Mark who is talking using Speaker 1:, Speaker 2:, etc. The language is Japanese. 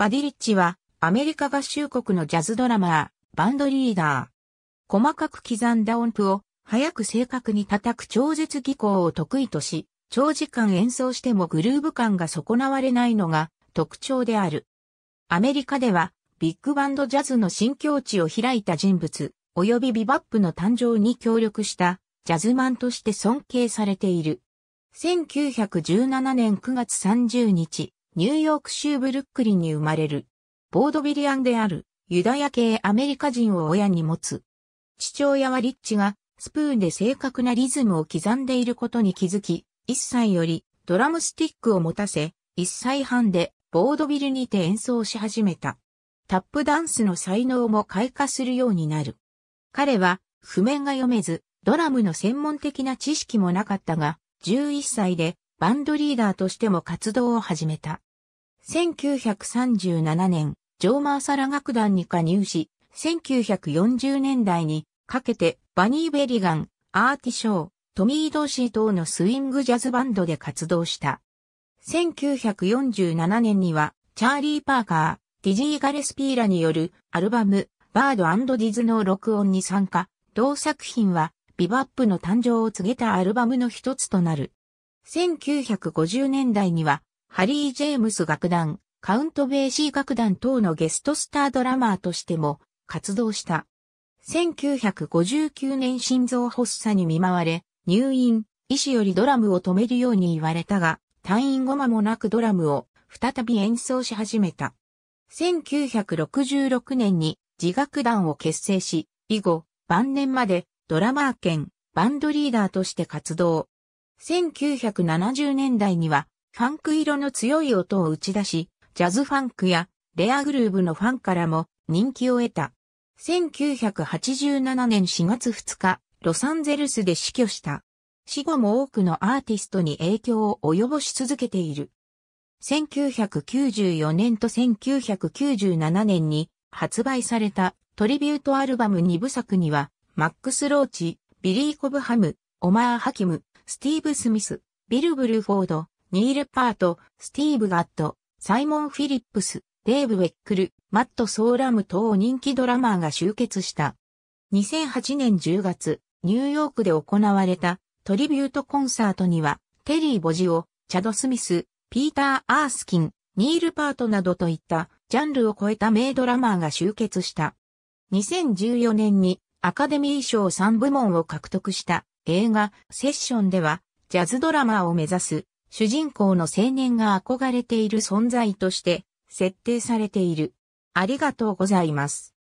Speaker 1: バディリッチはアメリカ合衆国のジャズドラマー、バンドリーダー。細かく刻んだ音符を早く正確に叩く超絶技巧を得意とし、長時間演奏してもグルーヴ感が損なわれないのが特徴である。アメリカではビッグバンドジャズの新境地を開いた人物、及びビバップの誕生に協力したジャズマンとして尊敬されている。1917年9月30日、ニューヨーク州ブルックリンに生まれる。ボードビリアンであるユダヤ系アメリカ人を親に持つ。父親はリッチがスプーンで正確なリズムを刻んでいることに気づき、1歳よりドラムスティックを持たせ、1歳半でボードビルにて演奏し始めた。タップダンスの才能も開花するようになる。彼は譜面が読めず、ドラムの専門的な知識もなかったが、11歳でバンドリーダーとしても活動を始めた。1937年、ジョーマーサラ楽団に加入し、1940年代にかけてバニー・ベリガン、アーティショー、トミー・ドーシー等のスイングジャズバンドで活動した。1947年には、チャーリー・パーカー、ディジー・ガレスピーらによるアルバム、バード&ディズの録音に参加。同作品は、ビバップの誕生を告げたアルバムの一つとなる。1950年代には、ハリー・ジェームス楽団、カウント・ベーシー楽団等のゲストスタードラマーとしても活動した。1959年心臓発作に見舞われ、入院、医師よりドラムを止めるように言われたが、退院後間もなくドラムを再び演奏し始めた。1966年に自楽団を結成し、以後、晩年までドラマー兼バンドリーダーとして活動。1970年代にはファンク色の強い音を打ち出し、ジャズファンクやレアグルーブのファンからも人気を得た。1987年4月2日、ロサンゼルスで死去した。死後も多くのアーティストに影響を及ぼし続けている。1994年と1997年に発売されたトリビュートアルバム2部作には、マックス・ローチ、ビリー・コブハム、オマー・ハキム、スティーブ・スミス、ビル・ブルフォード、ニール・パート、スティーブ・ガット、サイモン・フィリップス、デーブ・ウェックル、マット・ソーラム等人気ドラマーが集結した。2008年10月、ニューヨークで行われたトリビュートコンサートには、テリー・ボジオ、チャド・スミス、ピーター・アースキン、ニール・パートなどといったジャンルを超えた名ドラマーが集結した。2014年にアカデミー賞3部門を獲得した映画セッションではジャズドラマーを目指す主人公の青年が憧れている存在として設定されている。ありがとうございます。